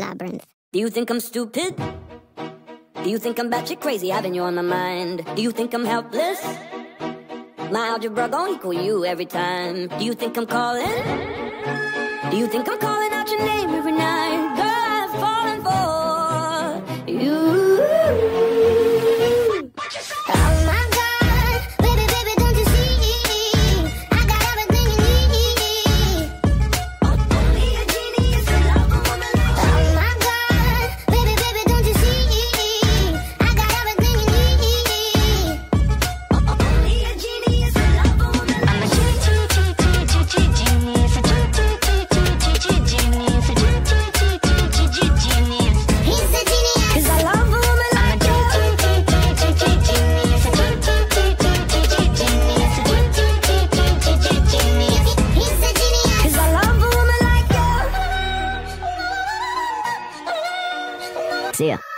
Labrinth. Do you think I'm stupid? Do you think I'm batshit crazy having you on my mind? Do you think I'm helpless? My algebra gon' equal you every time. Do you think I'm calling? Do you think I'm calling out your name every night? See ya.